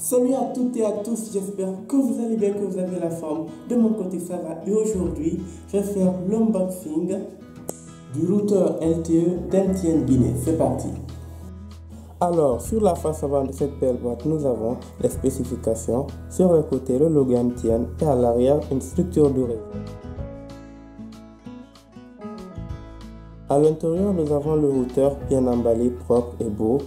Salut à toutes et à tous, j'espère que vous allez bien, que vous avez la forme. De mon côté, ça va. Et aujourd'hui, je vais faire l'unboxing du routeur LTE d'MTN Guinée. C'est parti. Alors, sur la face avant de cette belle boîte, nous avons les spécifications. Sur le côté, le logo MTN et à l'arrière, une structure du réseau. À l'intérieur, nous avons le routeur bien emballé, propre et beau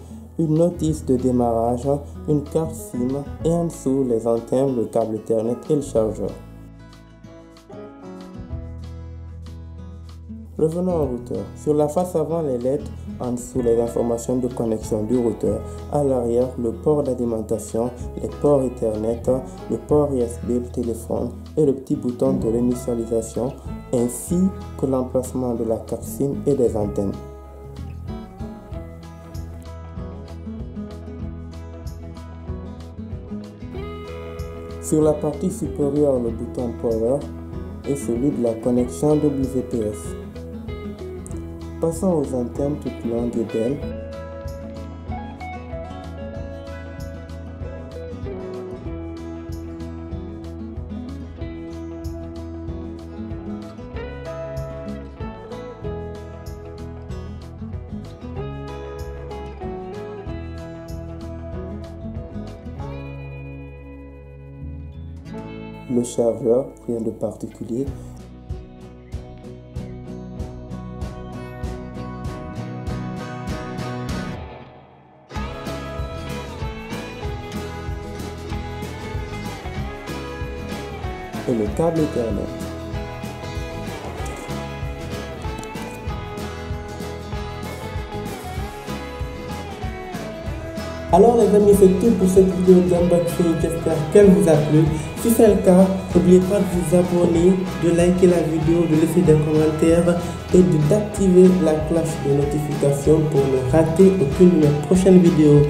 une notice de démarrage, une carte SIM et en dessous les antennes, le câble Ethernet et le chargeur. Revenons au routeur. Sur la face avant, les lettres, en dessous les informations de connexion du routeur. À l'arrière, le port d'alimentation, les ports Ethernet, le port USB, le téléphone et le petit bouton de l'initialisation, ainsi que l'emplacement de la carte SIM et des antennes. Sur la partie supérieure, le bouton Power et celui de la connexion WPS. Passons aux antennes toutes longues et belles. Le chargeur, rien de particulier. Et le câble Ethernet. Alors les amis, c'est tout pour cette vidéo d'unboxing. J'espère qu'elle vous a plu. Si c'est le cas, n'oubliez pas de vous abonner, de liker la vidéo, de laisser des commentaires et d'activer la cloche de notification pour ne rater aucune de mes prochaines vidéos.